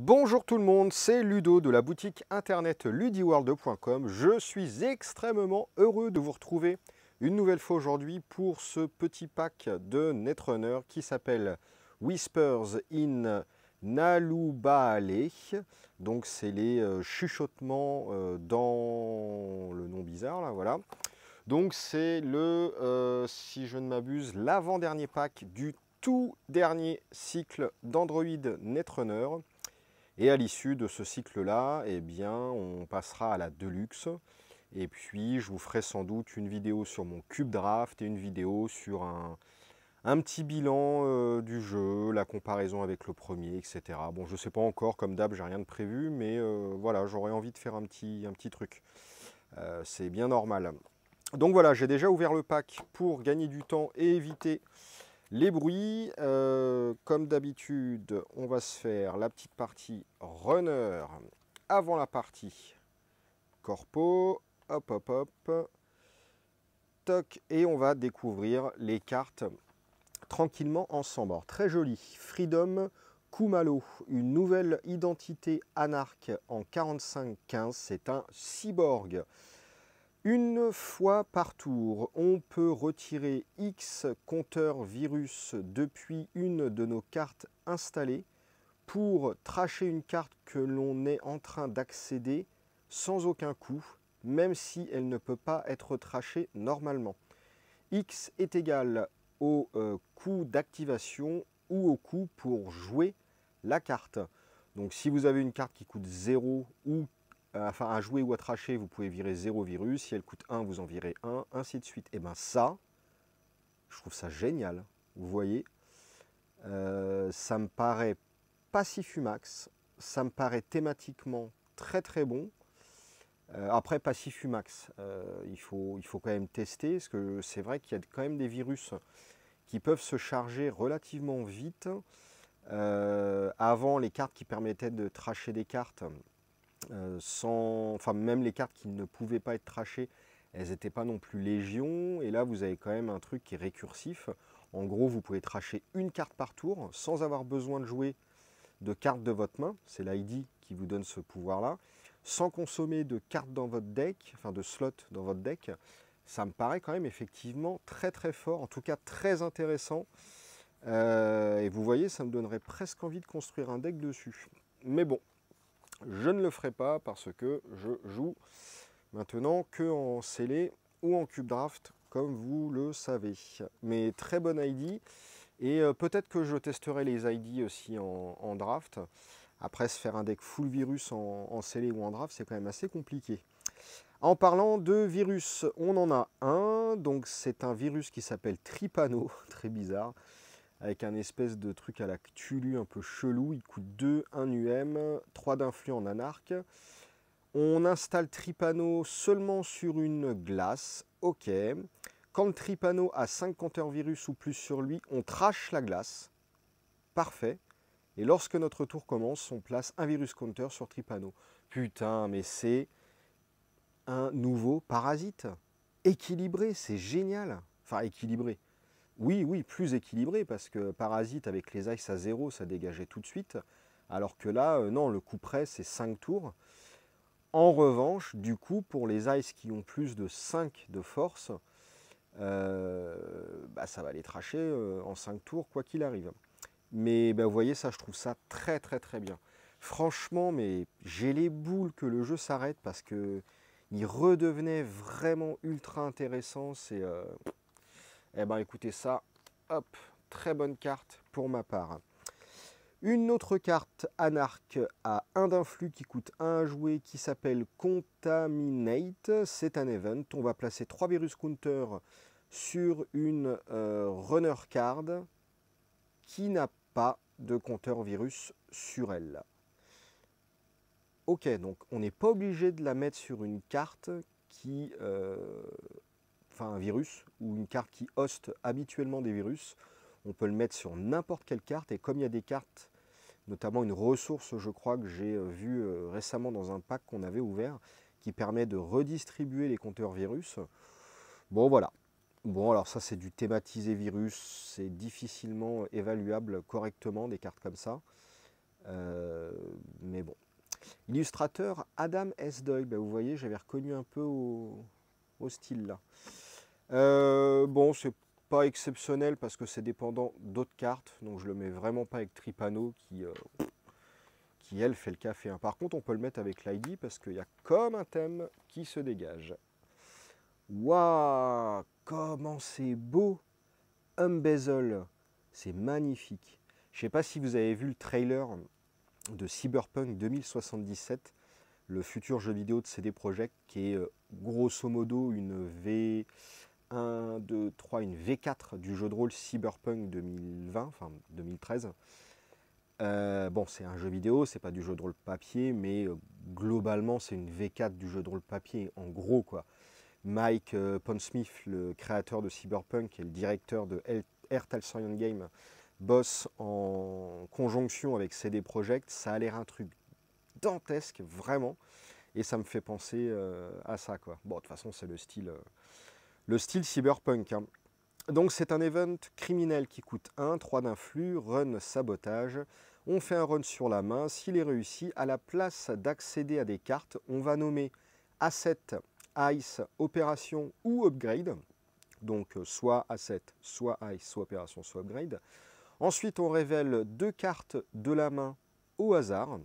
Bonjour tout le monde, c'est Ludo de la boutique internet ludiworld.com. Je suis extrêmement heureux de vous retrouver une nouvelle fois aujourd'hui pour ce petit pack de Netrunner qui s'appelle Whispers in Nalubaale. Donc c'est les euh, chuchotements euh, dans le nom bizarre là, voilà. Donc c'est le, euh, si je ne m'abuse, l'avant-dernier pack du tout dernier cycle d'Android Netrunner. Et à l'issue de ce cycle-là, eh bien, on passera à la Deluxe. Et puis, je vous ferai sans doute une vidéo sur mon Cube Draft et une vidéo sur un, petit bilan euh, du jeu, la comparaison avec le premier, etc. Bon, je ne sais pas encore, comme d'hab, j'ai rien de prévu, mais euh, voilà, j'aurais envie de faire un petit, un petit truc. Euh, c'est bien normal. Donc voilà, j'ai déjà ouvert le pack pour gagner du temps et éviter les bruits, euh, comme d'habitude, on va se faire la petite partie runner avant la partie corpo. Hop, hop, hop. Toc. Et on va découvrir les cartes tranquillement ensemble. très joli. Freedom Kumalo, une nouvelle identité anarque en 45-15. C'est un cyborg. Une fois par tour, on peut retirer X compteur virus depuis une de nos cartes installées pour tracher une carte que l'on est en train d'accéder sans aucun coût, même si elle ne peut pas être trachée normalement. X est égal au euh, coût d'activation ou au coût pour jouer la carte. Donc si vous avez une carte qui coûte 0 ou enfin à jouer ou à tracher, vous pouvez virer 0 virus. Si elle coûte 1, vous en virez 1, ainsi de suite. Et bien ça, je trouve ça génial. Vous voyez, euh, ça me paraît Pacifumax, ça me paraît thématiquement très très bon. Euh, après Pacifumax, il, faut, il faut quand même tester, parce que c'est vrai qu'il y a quand même des virus qui peuvent se charger relativement vite. avant, les cartes qui permettaient de tracher des cartes, euh, sans, enfin même les cartes qui ne pouvaient pas être trachées, elles n'étaient pas non plus légion. Et là, vous avez quand même un truc qui est récursif. En gros, vous pouvez tracher une carte par tour sans avoir besoin de jouer de cartes de votre main. C'est l'ID qui vous donne ce pouvoir-là. Sans consommer de cartes dans votre deck, enfin de slots dans votre deck. Ça me paraît quand même effectivement très très fort, en tout cas très intéressant. Euh, et vous voyez, ça me donnerait presque envie de construire un deck dessus. Mais bon, je ne le ferai pas parce que je joue maintenant que en scellé ou en cube draft, comme vous le savez. Mais très bonne ID. Et euh, peut-être que je testerai les ID aussi en, draft. Après, se faire un deck full virus en, en scellé ou en draft, c'est quand même assez compliqué. En parlant de virus, on en a un. Donc c'est un virus qui s'appelle Tripano, très bizarre avec un espèce de truc à la Cthulhu un peu chelou. Il coûte 2, 1 UM, 3 d'influx en anarque. On installe Tripano seulement sur une glace. Ok. Quand le Tripano a 5 compteurs virus ou plus sur lui, on trache la glace. Parfait. Et lorsque notre tour commence, on place un virus counter sur Tripano. Putain, mais c'est un nouveau parasite. Équilibré, c'est génial. Enfin, équilibré. Oui, oui, plus équilibré, parce que Parasite, avec les ice à zéro, ça dégageait tout de suite. Alors que là, euh, non, le coup près, c'est 5 tours. En revanche, du coup, pour les ice qui ont plus de 5 de force, euh, bah, ça va les tracher euh, en 5 tours, quoi qu'il arrive. Mais bah, vous voyez, ça, je trouve ça très, très, très bien. Franchement, mais j'ai les boules que le jeu s'arrête parce que il redevenait vraiment ultra intéressant. C'est eh bien écoutez ça, hop, très bonne carte pour ma part. Une autre carte Anarch à 1 d'influx qui coûte 1 à jouer qui s'appelle Contaminate. C'est un event. On va placer 3 virus counter sur une euh, runner card qui n'a pas de compteur virus sur elle. Ok, donc on n'est pas obligé de la mettre sur une carte qui euh, un virus ou une carte qui hoste habituellement des virus. On peut le mettre sur n'importe quelle carte et comme il y a des cartes, notamment une ressource je crois que j'ai euh, vu euh, récemment dans un pack qu'on avait ouvert qui permet de redistribuer les compteurs virus. Bon voilà. Bon alors ça c'est du thématisé virus, c'est difficilement évaluable correctement des cartes comme ça. Euh, Illustrateur Adam S. Doyle. Ben, vous voyez, j'avais reconnu un peu au, style là. Euh, bon, c'est pas exceptionnel parce que c'est dépendant d'autres cartes. Donc je le mets vraiment pas avec Tripano qui, euh, elle fait le café. Hein. Par contre, on peut le mettre avec l'ID parce qu'il y a comme un thème qui se dégage. Waouh Comment c'est beau Un bezel, c'est magnifique. Je sais pas si vous avez vu le trailer de Cyberpunk 2077, le futur jeu vidéo de CD Projekt, qui est euh, grosso modo une V1, 2, 3, une V4 du jeu de rôle Cyberpunk 2020, enfin 2013. Euh, bon, c'est un jeu vidéo, c'est pas du jeu de rôle papier, mais euh, globalement, c'est une V4 du jeu de rôle papier, en gros quoi. Mike Pondsmith, le créateur de Cyberpunk et le directeur de Air Talsorian Game, bosse en conjonction avec CD Projekt, ça a l'air un truc dantesque, vraiment. Et ça me fait penser euh, à ça. Quoi. Bon, de toute façon, c'est le style, euh, le style cyberpunk. Hein. Donc, c'est un event criminel qui coûte 1, 3 d'influx, run sabotage. On fait un run sur la main. S'il est réussi, à la place d'accéder à des cartes, on va nommer asset, ice, opération ou upgrade. Donc, euh, soit asset, soit ice, soit opération, soit upgrade. Ensuite, on révèle deux cartes de la main au hasard.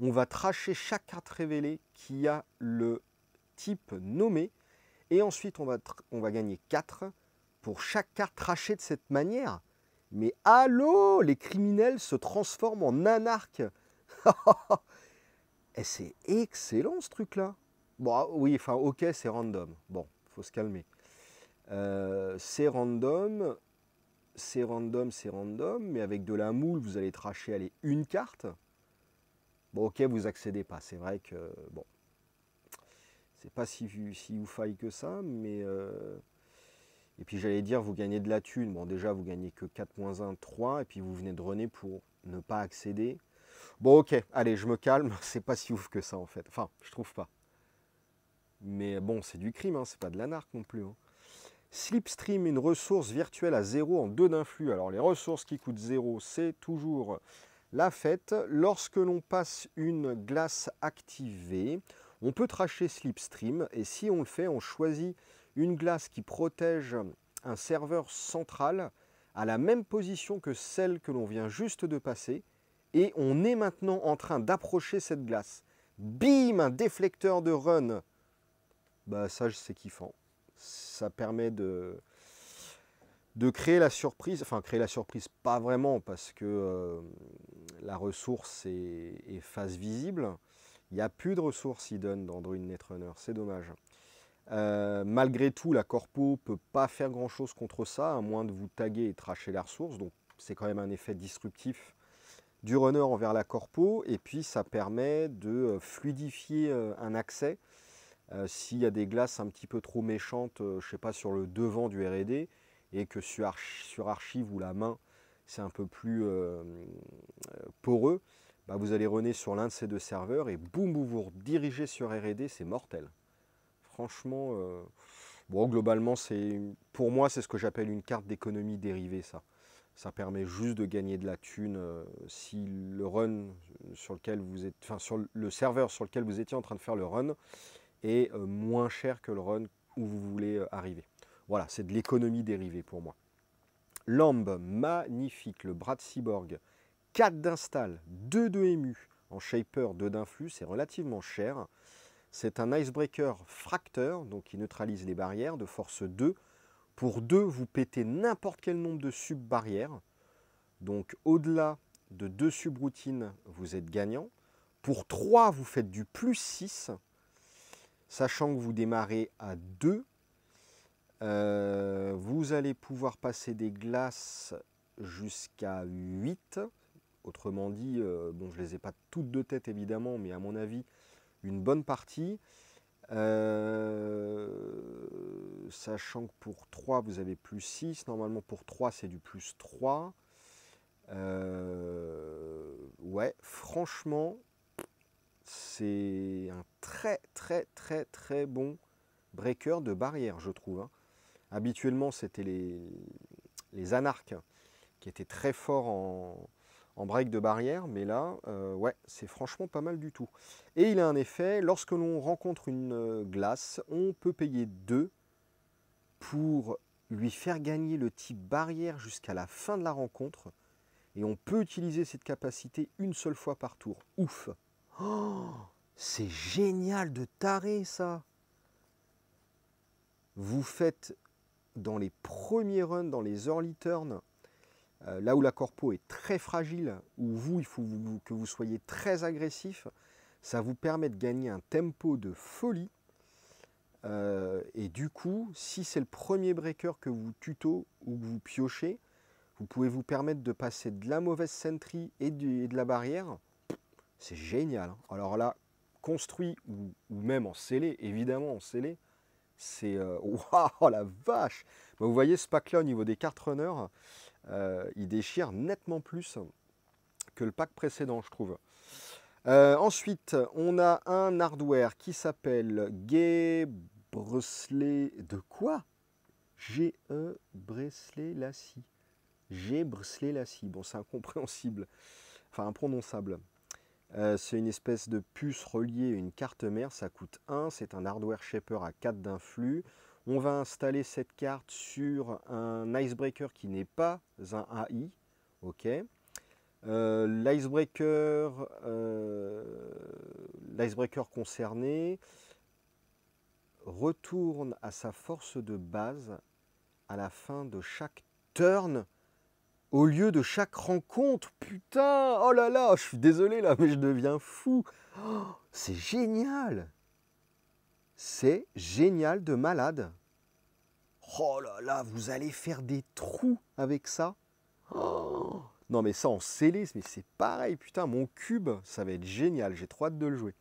On va tracher chaque carte révélée qui a le type nommé. Et ensuite, on va, on va gagner 4 pour chaque carte trachée de cette manière. Mais allô, les criminels se transforment en anarques. Et c'est excellent ce truc-là. Bon, ah, oui, enfin, ok, c'est random. Bon, faut se calmer. Euh, c'est random c'est random, c'est random, mais avec de la moule, vous allez tracher aller une carte. Bon, ok, vous accédez pas. C'est vrai que, bon, c'est pas si, si faille que ça, mais. Euh, et puis j'allais dire, vous gagnez de la thune. Bon, déjà, vous gagnez que 4 1, 3, et puis vous venez de runner pour ne pas accéder. Bon, ok, allez, je me calme. C'est pas si ouf que ça, en fait. Enfin, je trouve pas. Mais bon, c'est du crime, hein, c'est pas de l'anarque non plus. Hein. Slipstream, une ressource virtuelle à zéro en deux d'influx. Alors les ressources qui coûtent zéro, c'est toujours la fête. Lorsque l'on passe une glace activée, on peut tracher Slipstream et si on le fait, on choisit une glace qui protège un serveur central à la même position que celle que l'on vient juste de passer et on est maintenant en train d'approcher cette glace. Bim, un déflecteur de run. Bah ça c'est kiffant ça permet de, créer la surprise, enfin créer la surprise pas vraiment parce que euh, la ressource est, face visible. Il n'y a plus de ressources hidden dans Android Netrunner, c'est dommage. Euh, malgré tout, la corpo peut pas faire grand chose contre ça, à moins de vous taguer et tracher la ressource. Donc c'est quand même un effet disruptif du runner envers la corpo. Et puis ça permet de euh, fluidifier un accès euh, s'il y a des glaces un petit peu trop méchantes, euh, je sais pas, sur le devant du RD, et que sur, archive ou la main, c'est un peu plus euh, poreux, bah, vous allez runner sur l'un de ces deux serveurs et boum, vous vous redirigez sur RD, c'est mortel. Franchement, bon, globalement, c'est pour moi, c'est ce que j'appelle une carte d'économie dérivée, ça. Ça permet juste de gagner de la thune si le run sur lequel vous êtes, enfin sur le serveur sur lequel vous étiez en train de faire le run, est euh, moins cher que le run où vous voulez euh, arriver. Voilà, c'est de l'économie dérivée pour moi. Lambe, magnifique, le bras de cyborg, 4 d'install, 2 de ému, en shaper, 2 d'influx, c'est relativement cher. C'est un icebreaker fracteur, donc qui neutralise les barrières, de force 2. Pour 2, vous pétez n'importe quel nombre de sub-barrières. Donc au-delà de 2 subroutines, vous êtes gagnant. Pour 3, vous faites du plus 6 sachant que vous démarrez à 2. Euh, vous allez pouvoir passer des glaces jusqu'à 8. Autrement dit, euh, bon, je ne les ai pas toutes de tête évidemment, mais à mon avis, une bonne partie. Euh, sachant que pour 3, vous avez plus 6. Normalement, pour 3, c'est du plus 3. ouais, franchement, c'est un très très très très bon breaker de barrière, je trouve. Hein. Habituellement, c'était les, les anarques qui étaient très forts en, en break de barrière, mais là, euh, ouais, c'est franchement pas mal du tout. Et il a un effet, lorsque l'on rencontre une euh, glace, on peut payer 2 pour lui faire gagner le type barrière jusqu'à la fin de la rencontre. Et on peut utiliser cette capacité une seule fois par tour. Ouf oh, C'est génial de taré ça Vous faites dans les premiers runs, dans les early turns, là où la corpo est très fragile, où vous, il faut que vous soyez très agressif, ça vous permet de gagner un tempo de folie. Euh, et du coup, si c'est le premier breaker que vous tuto ou que vous piochez, vous pouvez vous permettre de passer de la mauvaise sentry et de, la barrière. C'est génial. Hein. Alors là, construit ou, même en scellé, évidemment en scellé, c'est... Euh, waouh, la vache bah, Vous voyez ce pack-là au niveau des cartes runners, euh, il déchire nettement plus que le pack précédent, je trouve. Euh, ensuite, on a un hardware qui s'appelle Gay. De quoi? G-E Bresley Lassie. G Lassie. Bon, c'est incompréhensible. Enfin, imprononçable. Euh, c'est une espèce de puce reliée à une carte mère. Ça coûte 1. C'est un hardware shaper à 4 d'influx. On va installer cette carte sur un icebreaker qui n'est pas un AI. Euh, l'icebreaker, euh, l'icebreaker concerné retourne à sa force de base à la fin de chaque turn au lieu de chaque rencontre. Putain, oh là là, je suis désolé là, mais je deviens fou. Oh, c'est génial. C'est génial de malade. Oh là là, vous allez faire des trous avec ça. Oh. non mais ça en scellé, mais c'est pareil, putain, mon cube, ça va être génial, j'ai trop hâte de le jouer.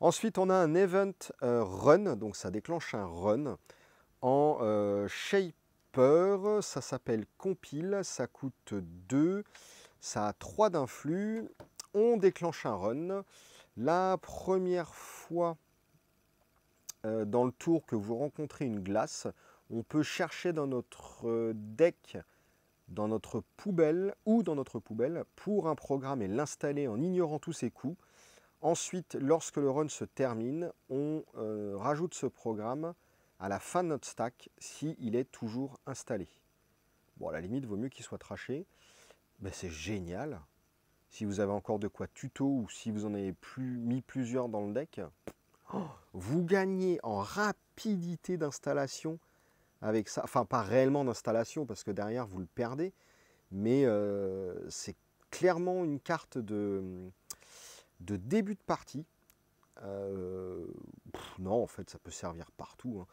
Ensuite, on a un event euh, run, donc ça déclenche un run en euh, shaper, ça s'appelle compile, ça coûte 2, ça a 3 d'influx, on déclenche un run. La première fois euh, dans le tour que vous rencontrez une glace, on peut chercher dans notre euh, deck, dans notre poubelle ou dans notre poubelle pour un programme et l'installer en ignorant tous ses coups. Ensuite, lorsque le run se termine, on euh, rajoute ce programme à la fin de notre stack s'il est toujours installé. Bon, à la limite, vaut mieux qu'il soit traché. mais c'est génial. Si vous avez encore de quoi tuto ou si vous en avez plus, mis plusieurs dans le deck, vous gagnez en rapidité d'installation avec ça. Enfin, pas réellement d'installation parce que derrière vous le perdez, mais euh, c'est clairement une carte de, de début de partie. Euh, non, en fait, ça peut servir partout. Hein.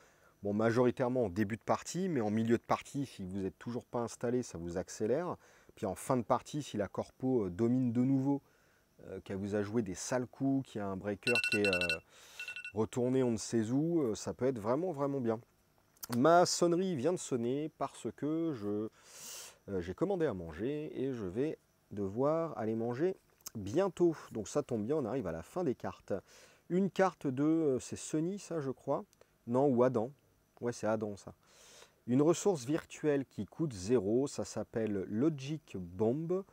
Bon, majoritairement en début de partie, mais en milieu de partie, si vous n'êtes toujours pas installé, ça vous accélère. Puis en fin de partie, si la corpo euh, domine de nouveau, qu'elle vous a joué des sales coups, qu'il y a un breaker qui est retourné on ne sait où, ça peut être vraiment vraiment bien. Ma sonnerie vient de sonner parce que euh, j'ai commandé à manger et je vais devoir aller manger bientôt. Donc ça tombe bien, on arrive à la fin des cartes. Une carte de, euh, c'est Sony ça je crois, non ou Adam, ouais c'est Adam ça. Une ressource virtuelle qui coûte 0, ça s'appelle Logic Bomb.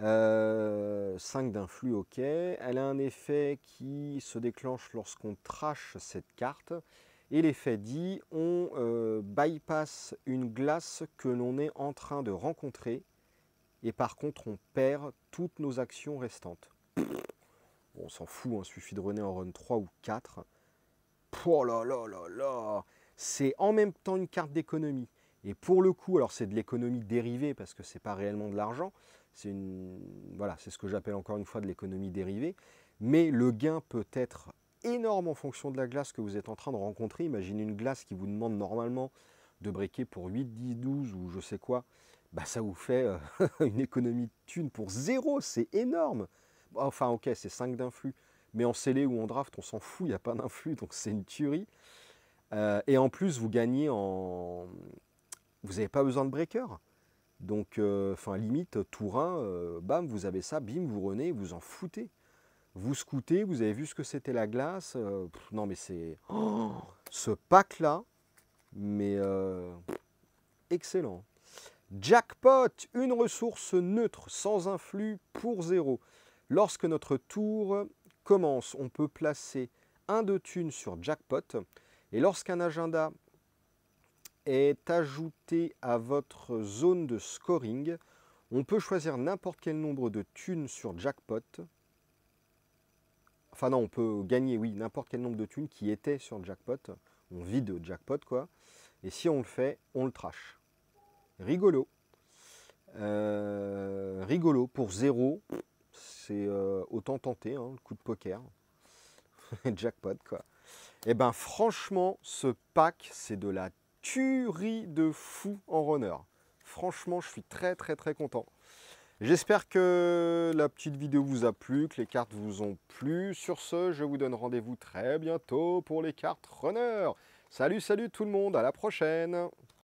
5 euh, d'influx, ok. Elle a un effet qui se déclenche lorsqu'on trash cette carte. Et l'effet dit, on euh, bypass une glace que l'on est en train de rencontrer et par contre on perd toutes nos actions restantes. on s'en fout, il hein, suffit de runner en run 3 ou 4. Oh là là là là C'est en même temps une carte d'économie. Et pour le coup, alors c'est de l'économie dérivée parce que c'est pas réellement de l'argent. C'est ce que j'appelle encore une fois de l'économie dérivée. Mais le gain peut être énorme en fonction de la glace que vous êtes en train de rencontrer. Imaginez une glace qui vous demande normalement de briquer pour 8, 10, 12 ou je sais quoi. Bah, ça vous fait euh, une économie de thunes pour zéro, c'est énorme. Enfin ok, c'est 5 d'influx, mais en scellé ou en draft, on s'en fout, il n'y a pas d'influx, donc c'est une tuerie. Euh, et en plus, vous gagnez en... Vous n'avez pas besoin de breaker. Donc, euh, enfin, limite, tour 1, bam, vous avez ça, bim, vous renez, vous en foutez vous scoutez, vous avez vu ce que c'était la glace. Euh, non, mais c'est. ce pack-là, mais euh, excellent. Jackpot, une ressource neutre sans influx pour zéro. Lorsque notre tour commence, on peut placer un de thunes sur Jackpot. Et lorsqu'un agenda est ajouté à votre zone de scoring, on peut choisir n'importe quel nombre de thunes sur Jackpot. Enfin non, on peut gagner, oui, n'importe quel nombre de thunes qui étaient sur Jackpot. On vide Jackpot, quoi. Et si on le fait, on le trash. Rigolo. Euh, rigolo. Pour zéro, c'est euh, autant tenter, hein, le coup de poker. Jackpot, quoi. Et eh ben franchement, ce pack, c'est de la tuerie de fou en runner. Franchement, je suis très très très content. J'espère que la petite vidéo vous a plu, que les cartes vous ont plu. Sur ce, je vous donne rendez-vous très bientôt pour les cartes runner. Salut, salut tout le monde, à la prochaine